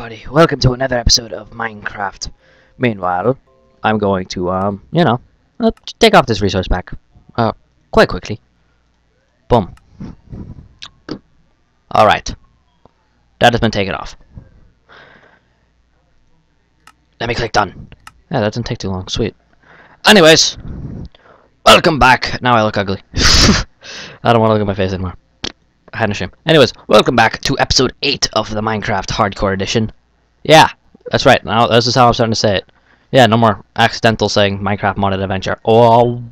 everybody, welcome to another episode of Minecraft. Meanwhile, I'm going to, um, you know, uh, take off this resource pack, uh, quite quickly. Boom. Alright. That has been taken off. Let me click done. Yeah, that doesn't take too long, sweet. Anyways, welcome back. Now I look ugly. I don't want to look at my face anymore. Had shame. Anyways, welcome back to episode 8 of the Minecraft Hardcore Edition. Yeah, that's right. Now this is how I'm starting to say it. Yeah, no more accidental saying Minecraft Modded Adventure. Oh.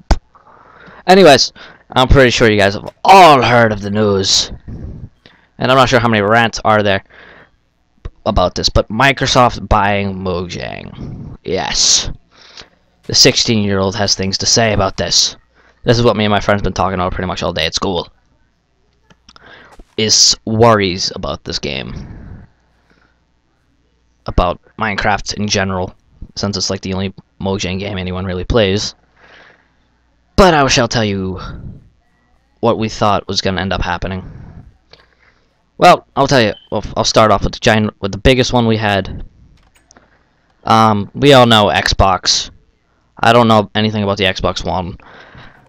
Anyways, I'm pretty sure you guys have all heard of the news. And I'm not sure how many rants are there about this, but Microsoft buying Mojang. Yes. The 16-year-old has things to say about this. This is what me and my friends been talking about pretty much all day at school is worries about this game. About Minecraft in general, since it's like the only Mojang game anyone really plays. But I shall tell you what we thought was going to end up happening. Well, I'll tell you. Well, I'll start off with the giant, with the biggest one we had. Um, we all know Xbox. I don't know anything about the Xbox One.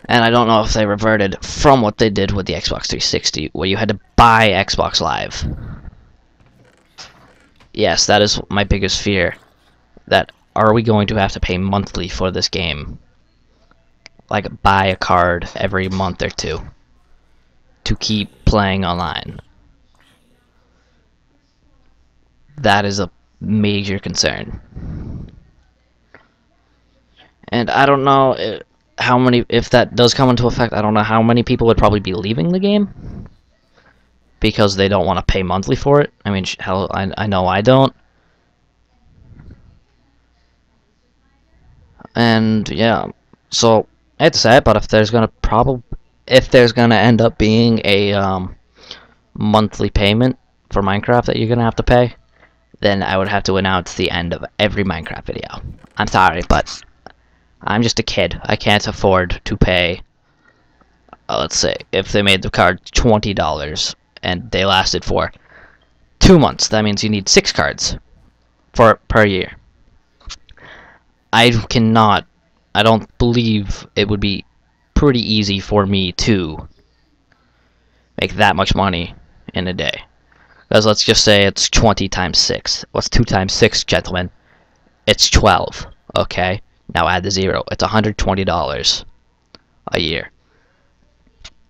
And I don't know if they reverted from what they did with the Xbox 360, where you had to buy Xbox Live. Yes, that is my biggest fear. That are we going to have to pay monthly for this game? Like buy a card every month or two to keep playing online. That is a major concern. And I don't know uh, how many, if that does come into effect, I don't know how many people would probably be leaving the game because they don't want to pay monthly for it. I mean, hell, I, I know I don't. And yeah, so I hate to say it, but if there's gonna probably if there's gonna end up being a um, monthly payment for Minecraft that you're gonna have to pay, then I would have to announce the end of every Minecraft video. I'm sorry, but I'm just a kid. I can't afford to pay. Uh, let's say if they made the card twenty dollars and they lasted for two months, that means you need six cards for per year. I cannot. I don't believe it would be pretty easy for me to make that much money in a day. Because let's just say it's 20 times 6. What's 2 times 6, gentlemen? It's 12, okay? Now add the zero. It's $120 a year.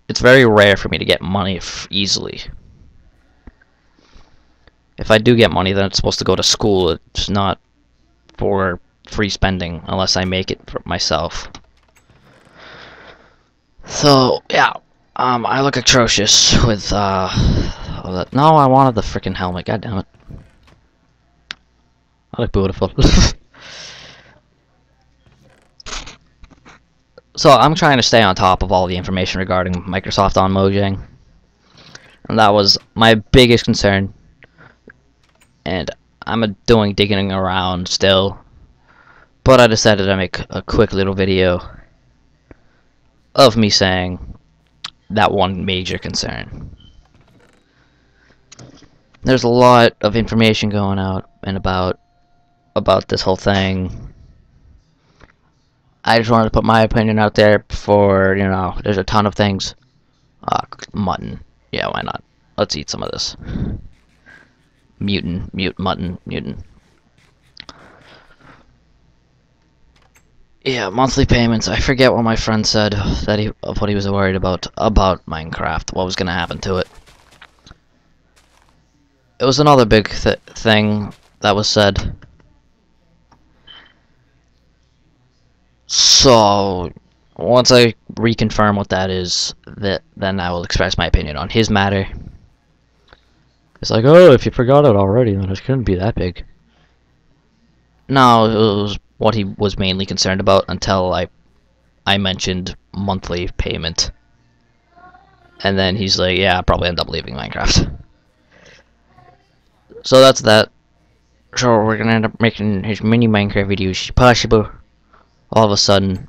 It's very rare for me to get money easily. If I do get money, then it's supposed to go to school. It's not for free spending unless I make it for myself. So, yeah. Um, I look atrocious with, uh... No, I wanted the freaking helmet. God damn it. I look beautiful. so I'm trying to stay on top of all the information regarding Microsoft on Mojang. And that was my biggest concern. And I'm doing digging around still. But I decided to make a quick little video of me saying that one major concern. There's a lot of information going out and about about this whole thing I just wanted to put my opinion out there before, you know, there's a ton of things. Uh, mutton. Yeah, why not? Let's eat some of this. Mutant, mute, mutton, mutant. Yeah, monthly payments. I forget what my friend said that he of what he was worried about about Minecraft. What was gonna happen to it? It was another big th thing that was said. So, once I reconfirm what that is, that then I will express my opinion on his matter. It's like, oh, if you forgot it already, then it couldn't be that big. No, it was what he was mainly concerned about until I, I mentioned monthly payment. And then he's like, yeah, I'll probably end up leaving Minecraft. So that's that. So we're gonna end up making his mini Minecraft videos possible all of a sudden.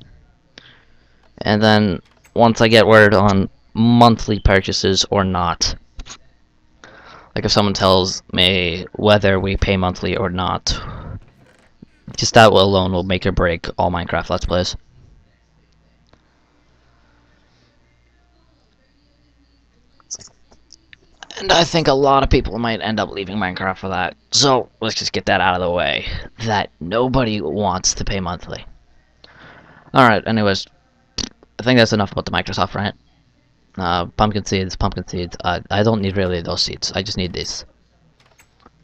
And then once I get word on monthly purchases or not, Like if someone tells me whether we pay monthly or not, just that alone will make or break all Minecraft Let's Plays. And I think a lot of people might end up leaving Minecraft for that. So, let's just get that out of the way. That nobody wants to pay monthly. Alright, anyways. I think that's enough about the Microsoft rant. Uh, pumpkin seeds, pumpkin seeds. Uh, I don't need really those seeds. I just need these.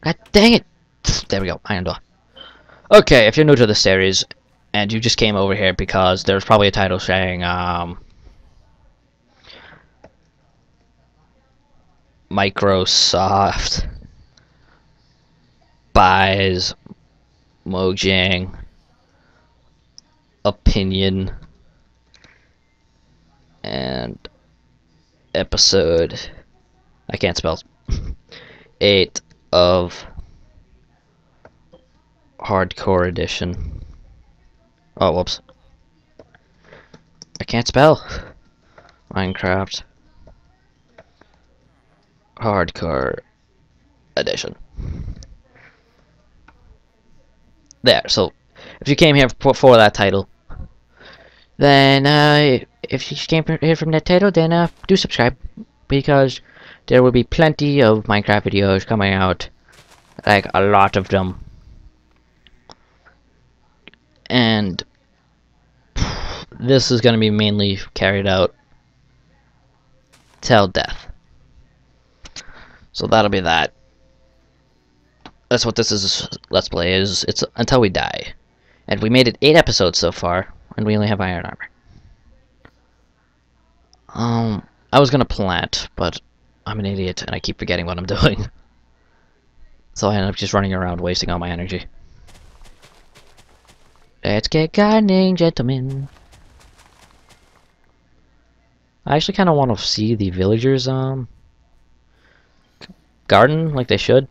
God dang it! There we go. Iron door. Okay, if you're new to the series, and you just came over here because there's probably a title saying, um... Microsoft buys Mojang opinion and episode I can't spell 8 of hardcore edition. Oh whoops. I can't spell. Minecraft hardcore edition. There so if you came here for, that title then uh, if you came here from that title then uh, do subscribe because there will be plenty of Minecraft videos coming out like a lot of them and this is going to be mainly carried out till death so that'll be that. That's what this is. Let's play is. It's until we die, and we made it eight episodes so far, and we only have iron armor. Um, I was gonna plant, but I'm an idiot and I keep forgetting what I'm doing. so I end up just running around wasting all my energy. Let's get gardening, gentlemen. I actually kind of want to see the villagers, um, garden like they should?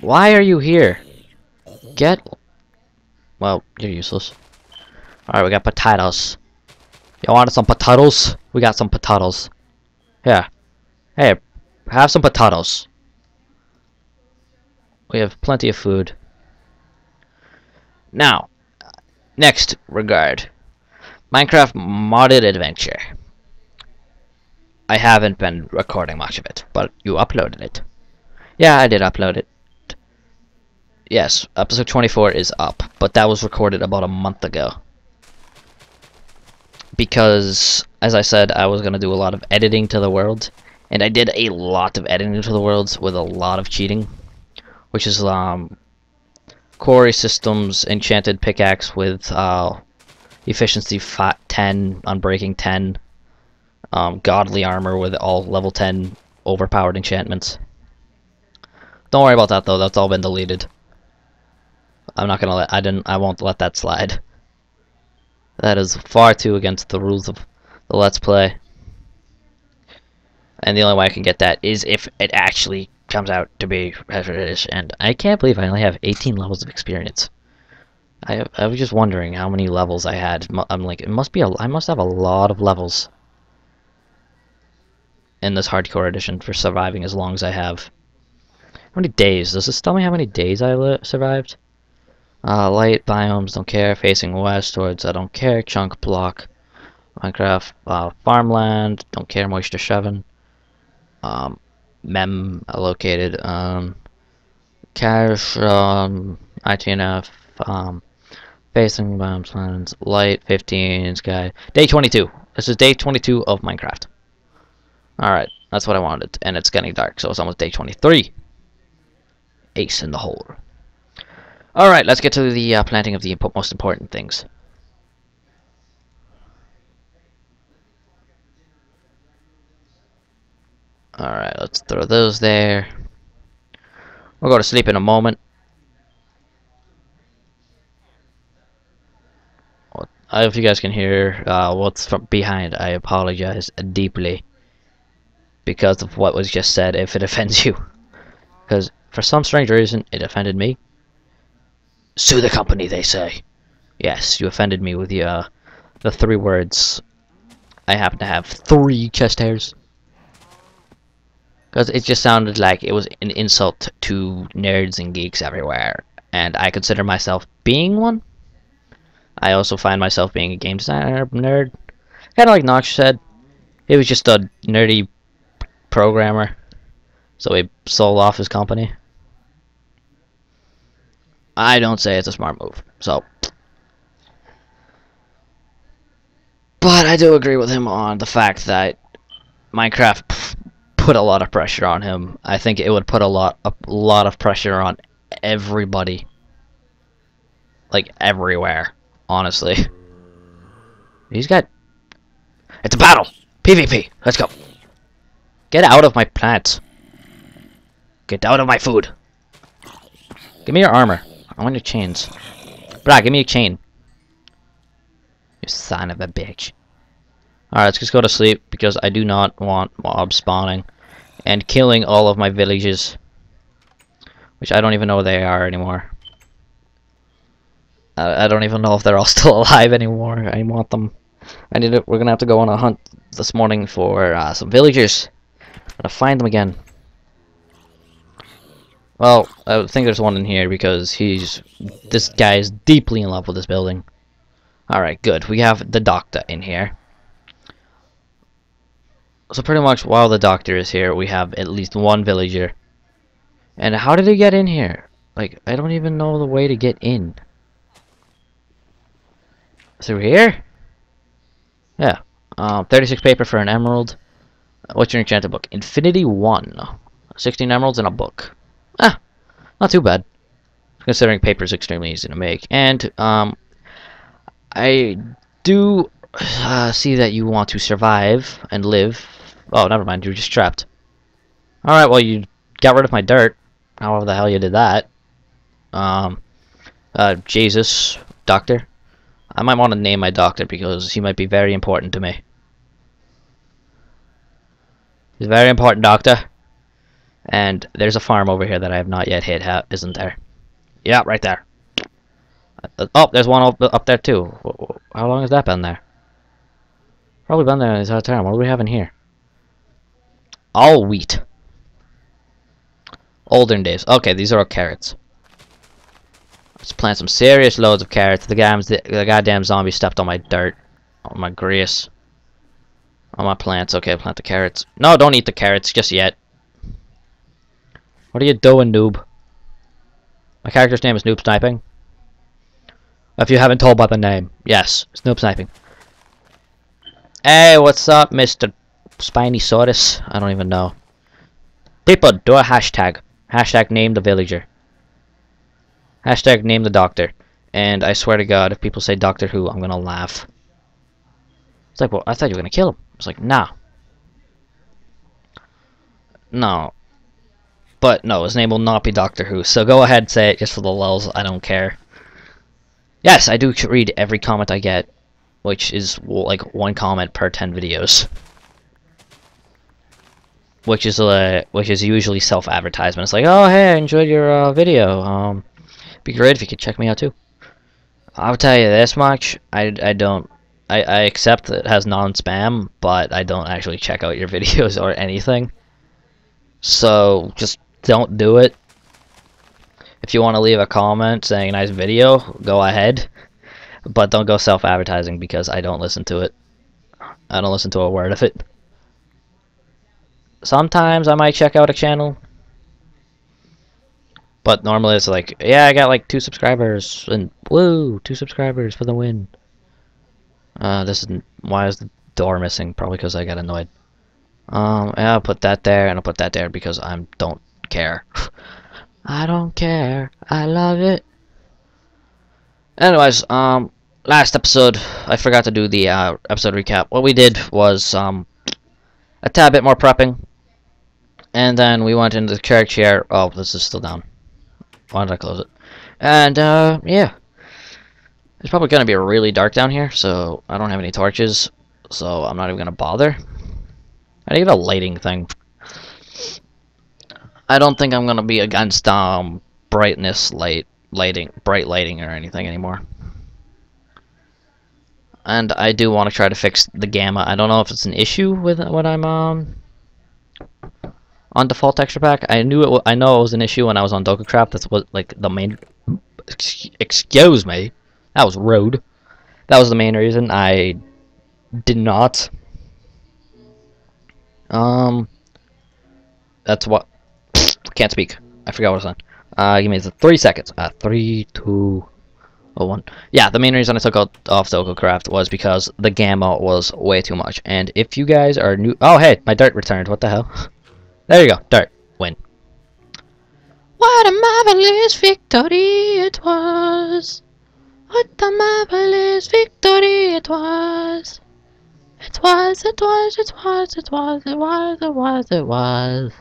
Why are you here? Get... Well, you're useless. Alright, we got potatoes. You wanted some potatoes? We got some potatoes. Here. Hey, have some potatoes. We have plenty of food. Now, next regard. Minecraft Modded Adventure. I haven't been recording much of it, but you uploaded it. Yeah, I did upload it. Yes, episode 24 is up, but that was recorded about a month ago. Because, as I said, I was going to do a lot of editing to the world, and I did a lot of editing to the worlds with a lot of cheating, which is um, quarry systems, enchanted pickaxe with uh, efficiency 10, unbreaking 10, um, godly armor with all level 10 overpowered enchantments. Don't worry about that though, that's all been deleted. I'm not gonna let, I didn't, I won't let that slide. That is far too against the rules of the Let's Play. And the only way I can get that is if it actually comes out to be is. And I can't believe I only have 18 levels of experience. I I was just wondering how many levels I had. I'm like, it must be a, I must have a lot of levels in this hardcore edition for surviving as long as I have. How many days? Does this tell me how many days I survived? Uh, light biomes, don't care. Facing west towards, I don't care. Chunk block. Minecraft, uh, farmland, don't care. Moisture 7. Um, mem allocated. Um, cache, um, ITNF, um, facing biomes, lands, light 15, sky. Day 22. This is day 22 of Minecraft. Alright, that's what I wanted. And it's getting dark, so it's almost day 23. Ace in the hole. Alright, let's get to the uh, planting of the most important things. Alright, let's throw those there. We'll go to sleep in a moment. I If you guys can hear uh, what's from behind, I apologize deeply because of what was just said if it offends you. Because for some strange reason, it offended me. Sue the company, they say. Yes, you offended me with the, uh, the three words. I happen to have three chest hairs. Because it just sounded like it was an insult to nerds and geeks everywhere. And I consider myself being one. I also find myself being a game designer nerd. Kind of like Notch said. He was just a nerdy programmer. So he sold off his company. I don't say it's a smart move. So. But I do agree with him on the fact that Minecraft put a lot of pressure on him. I think it would put a lot a lot of pressure on everybody. Like everywhere, honestly. He's got It's a battle. PvP. Let's go. Get out of my plants. Get out of my food. Give me your armor. I want your chains. Brah, give me a chain. You son of a bitch. Alright, let's just go to sleep because I do not want mobs spawning and killing all of my villages. Which I don't even know where they are anymore. I, I don't even know if they're all still alive anymore. I want them. I need to, we're gonna have to go on a hunt this morning for uh, some villagers. Gotta find them again. Well, I think there's one in here because he's this guy is deeply in love with this building. Alright, good. We have the doctor in here so pretty much while the doctor is here, we have at least one villager. And how did he get in here? Like, I don't even know the way to get in. Through here? Yeah. Um, 36 paper for an emerald. What's your enchanted book? Infinity 1. 16 emeralds and a book. Ah, not too bad. Considering paper is extremely easy to make. And, um, I do uh, see that you want to survive and live Oh, never mind. You're just trapped. Alright, well, you got rid of my dirt. However the hell you did that. Um, uh, Jesus, doctor. I might want to name my doctor because he might be very important to me. He's very important doctor. And there's a farm over here that I have not yet hit, isn't there? Yeah, right there. Uh, oh, there's one up, there too. How long has that been there? Probably been there this entire time. What do we have in here? All wheat. Olden days. Okay, these are all carrots. Let's plant some serious loads of carrots. The, the, the goddamn zombie stepped on my dirt. On my grass. On my plants. Okay, plant the carrots. No, don't eat the carrots just yet. What are you doing, noob? My character's name is Noob Sniping. If you haven't told by the name. Yes, it's Noob Sniping. Hey, what's up, Mr. Spinosaurus? I don't even know. People, do a hashtag. Hashtag name the villager. Hashtag name the doctor. And I swear to God, if people say Doctor Who, I'm gonna laugh. It's like, well, I thought you were gonna kill him. It's like, nah. No. But no, his name will not be Doctor Who. So go ahead, and say it just for the lulz. I don't care. Yes, I do read every comment I get, which is like one comment per 10 videos which is uh, which is usually self-advertisement. It's like, oh hey, I enjoyed your uh, video. Um, be great if you could check me out too. I'll tell you this much: I I don't. I, I accept that it has non-spam, but I don't actually check out your videos or anything. So just don't do it. If you want to leave a comment saying nice video, go ahead. But don't go self-advertising because I don't listen to it. I don't listen to a word of it sometimes I might check out a channel. But normally it's like, yeah, I got like two subscribers, and woo, two subscribers for the win. Uh, this is, why is the door missing? Probably because I got annoyed. Um, yeah, I'll put that there, and I'll put that there because I don't care. I don't care. I love it. Anyways, um, last episode, I forgot to do the uh, episode recap. What we did was um, a tad bit more prepping. And then we went into the church here. Oh, this is still down. Why did I close it? And, uh, yeah. It's probably going to be really dark down here, so I don't have any torches, so I'm not even going to bother. I need a lighting thing. I don't think I'm to be against, um, brightness light, lighting, bright lighting or anything anymore. And I do want to try to fix the gamma. I don't know if it's an issue with what I'm, um, on default texture pack. I knew it. I know it was an issue when I was on Dokucraft. That's what like the main. Excuse me, that was rude. That was the main reason I did not. Um, that's what. Can't speak. I forgot what I was on. Uh, give me the three seconds. Uh, three, two, oh, one. Yeah, the main reason I took out off Dokucraft was because the gamma was way too much. And if you guys are new, oh hey, my dirt returned. What the hell? There you go. Dirt. Win. What a marvelous victory it was. What a marvelous victory it was. It was, it was, it was, it was, it was, it was, it was.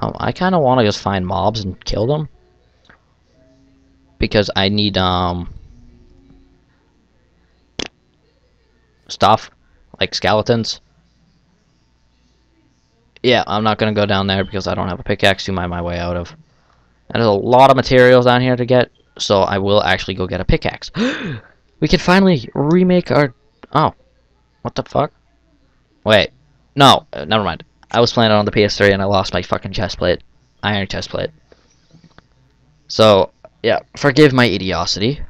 Um, I kind of want to just find mobs and kill them. Because I need, um... Stuff. Like skeletons. Yeah, I'm not going to go down there because I don't have a pickaxe to mine my way out of. And there's a lot of materials down here to get, so I will actually go get a pickaxe. we can finally remake our... Oh. What the fuck? Wait. No, uh, never mind. I was playing it on the PS3 and I lost my fucking chest plate. Iron chest plate. So, yeah, forgive my idiocity.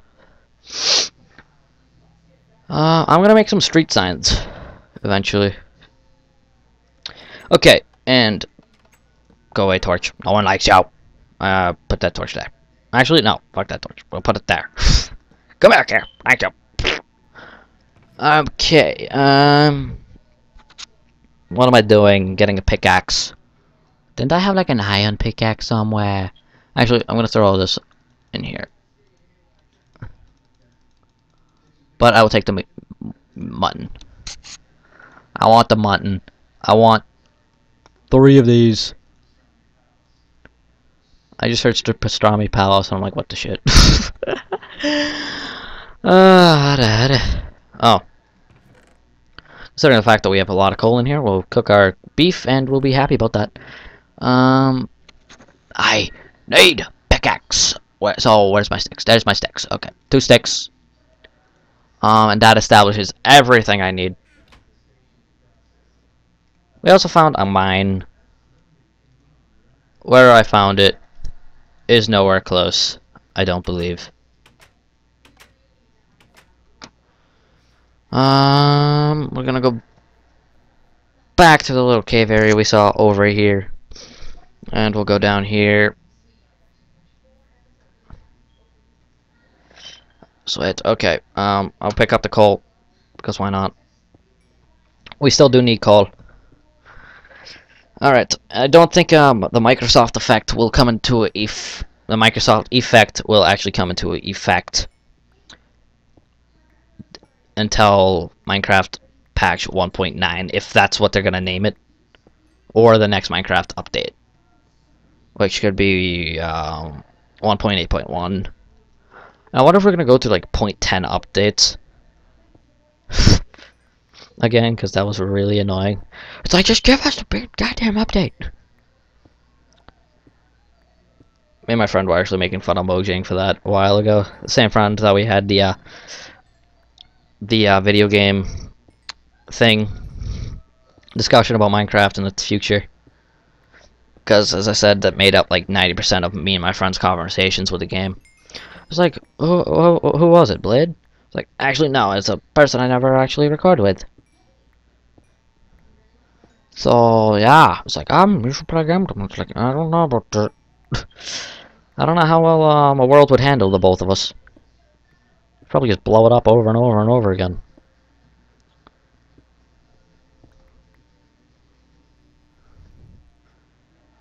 Uh, I'm gonna make some street signs eventually. Okay, and go away, torch. No one likes you. Uh, put that torch there. Actually, no, fuck that torch. We'll put it there. Come back here. Thank you. Okay, um... What am I doing? Getting a pickaxe. Didn't I have like an iron pickaxe somewhere? Actually, I'm gonna throw all this in here. But I will take the mutton. I want the mutton. I want three of these. I just searched the pastrami palace and I'm like, what the shit? uh, oh. Considering the fact that we have a lot of coal in here, we'll cook our beef and we'll be happy about that. Um, I need pickaxe. Where, so, where's my sticks? There's my sticks. Okay, two sticks. Um, and that establishes everything I need. We also found a mine. Where I found it is nowhere close, I don't believe. Um, we're gonna go back to the little cave area we saw over here. And we'll go down here. Sweet, okay. Um, I'll pick up the coal, because why not? We still do need coal. Alright, I don't think um, the Microsoft effect will come into if the Microsoft effect will actually come into effect until Minecraft patch 1.9, if that's what they're gonna name it, or the next Minecraft update, which could be um, 1.8.1. I wonder if we're gonna go to like 0.10 updates again, because that was really annoying. It's like, just give us the big goddamn update. Me and my friend were actually making fun of Mojang for that a while ago. The same friend that we had the uh, the uh, video game thing discussion about Minecraft and its future. Because, as I said, that made up like 90% of me and my friend's conversations with the game. I was like, who, who, was it, Blade? It's like, actually, no, it's a person I never actually recorded with. So yeah, it's like you should play a game. Like I don't know about that. I don't know how well um, a world would handle the both of us. Probably just blow it up over and over and over again.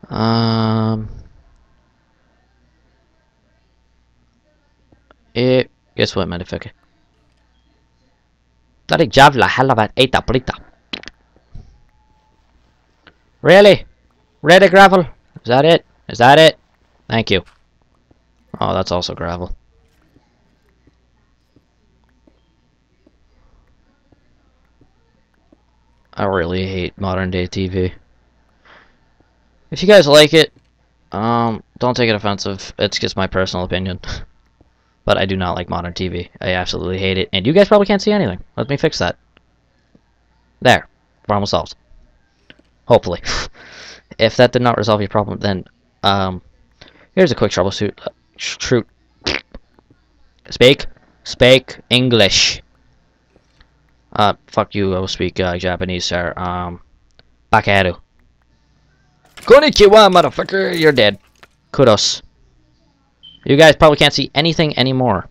Um. Eh, guess what, motherfucker? Bloody Javla, hell of a eita plita. Really? Ready gravel? Is that it? Is that it? Thank you. Oh, that's also gravel. I really hate modern day TV. If you guys like it, um, don't take it offensive. It's just my personal opinion. but I do not like modern TV. I absolutely hate it. And you guys probably can't see anything. Let me fix that. There. Problem solved. Hopefully. if that did not resolve your problem, then um, here's a quick troubleshoot. Uh. Speak. Speak English. Uh, fuck you. I will speak uh, Japanese, sir. Um, Bakaru. Konnichiwa, motherfucker. You're dead. Kudos. You guys probably can't see anything anymore.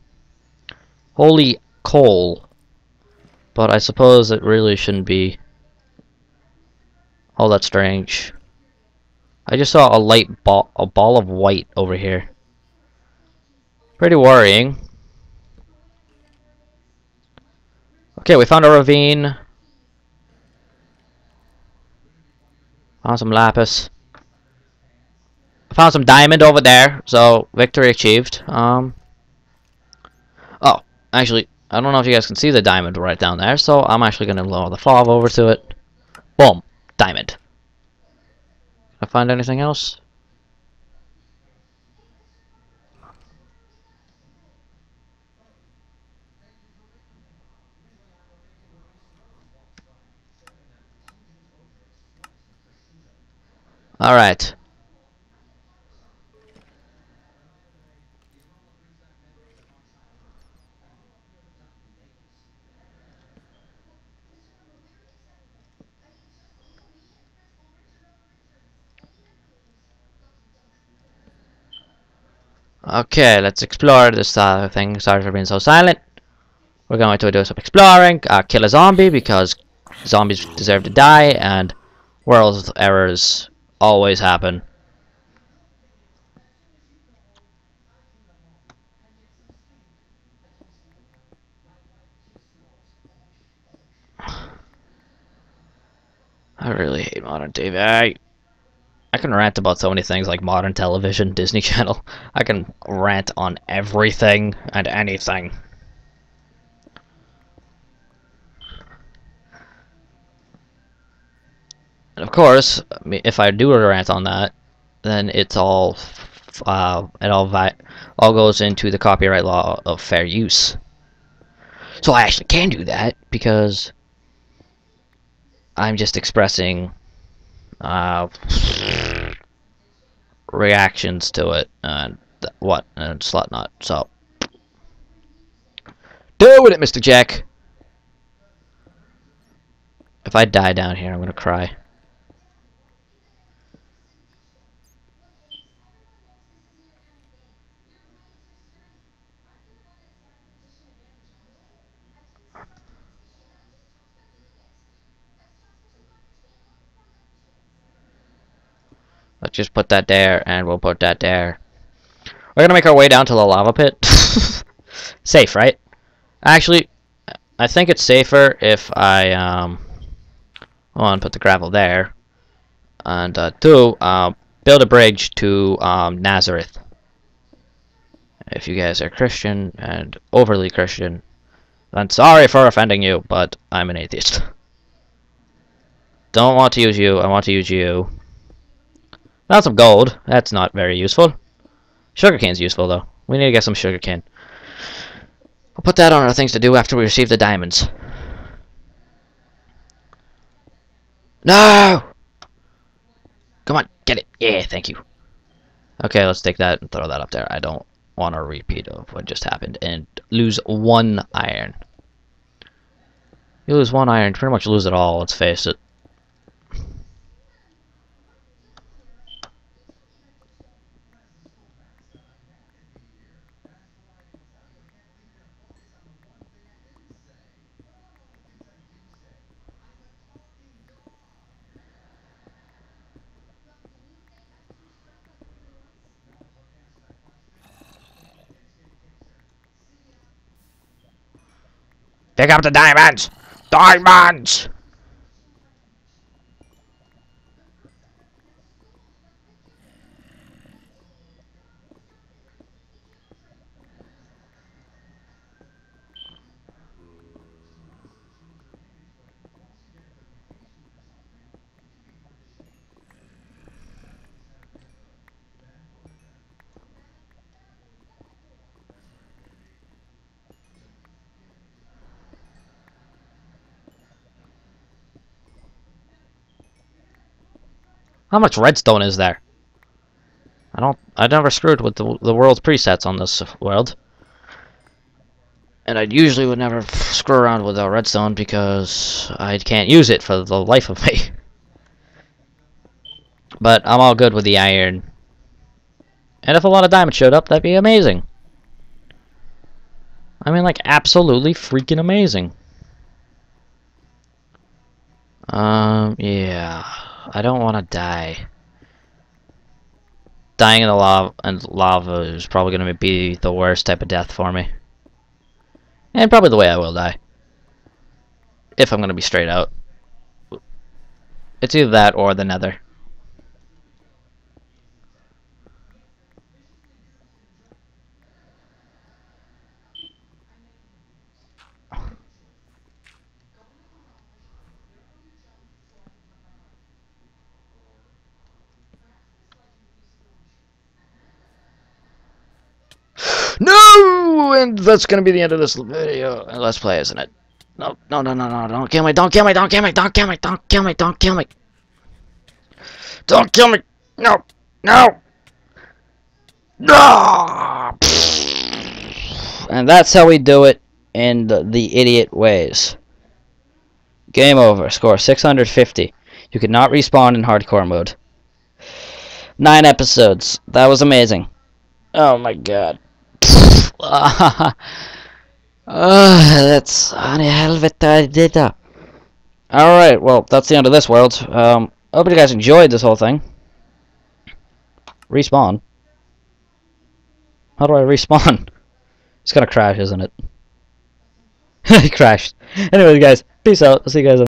Holy coal. But I suppose it really shouldn't be all that strange. I just saw a light ball, a ball of white over here. Pretty worrying. Okay, we found a ravine. Found some lapis. Found some diamond over there, so victory achieved. Um. Oh, actually, I don't know if you guys can see the diamond right down there, so I'm actually going to lower the fog over to it. Boom, diamond. I find anything else? Alright. Okay, let's explore this uh, thing. Sorry for being so silent. We're going to do some exploring, uh, kill a zombie because zombies deserve to die, and world errors always happen. I really hate modern TV. I, I can rant about so many things like modern television, Disney Channel. I can rant on everything and anything. And of course, if I do a rant on that, then it's all uh, it all all goes into the copyright law of fair use. So I actually can do that because I'm just expressing uh, reactions to it and what and Slipknot. So do it, Mr. Jack. If I die down here, I'm gonna cry. Just put that there, and we'll put that there. We're gonna make our way down to the lava pit. Safe, right? Actually, I think it's safer if I, um... Hold on, put the gravel there. And, uh, two, uh, build a bridge to, um, Nazareth. If you guys are Christian, and overly Christian, then sorry for offending you, but I'm an atheist. Don't want to use you, I want to use you. Not some gold. That's not very useful. Sugarcane's useful, though. We need to get some sugarcane. We'll put that on our things to do after we receive the diamonds. No! Come on, get it. Yeah, thank you. Okay, let's take that and throw that up there. I don't want a repeat of what just happened and lose one iron. You lose one iron, pretty much lose it all, let's face it. Pick up the diamonds! Diamonds! How much redstone is there? I don't. I never screwed with the the world's presets on this world, and I usually would never screw around with the redstone because I can't use it for the life of me. But I'm all good with the iron. And if a lot of diamonds showed up, that'd be amazing. I mean, like, absolutely freaking amazing. Um, yeah. I don't want to die. Dying in the lava, and lava is probably going to be the worst type of death for me. And probably the way I will die. If I'm going to be straight out. It's either that or the nether. No! And that's gonna be the end of this video. Uh, let's play, isn't it? No, no, no, no, no, don't kill me, don't kill me, don't kill me, don't kill me, don't kill me, don't kill me. Don't kill me! No! No! No! And that's how we do it in the, the idiot ways. Game over. Score 650. You could not respawn in hardcore mode. Nine episodes. That was amazing. Oh my god. Uh, that's honey helvete Alright, well, that's the end of this world. Um, hope you guys enjoyed this whole thing. Respawn. How do I respawn? It's gonna crash, isn't it? it crashed. Anyways, guys, peace out. I'll see you guys